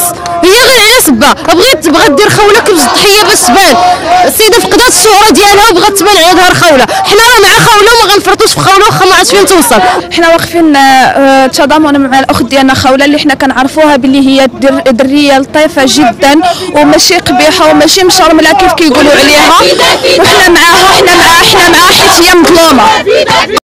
الناس هي غير على سبه بغات بغات دير خولة كبز الضحية باش تبان السيدة فقدات الشهره ديالها وبغات تبان على ظهر خولة. حنا راه مع خولة وما غنفرطوش في خولة واخا ما عرفتش فين توصل حنا واقفين آه، آه، تضامن تضامنا مع الأخت ديالنا خولة اللي حنا كنعرفوها باللي هي درية لطيفة جدا وماشي قبيحة وماشي مشرمله كيف كيقولوا عليها. وحنا معاها حنا معاها حنا معاها حيت هي مظلومه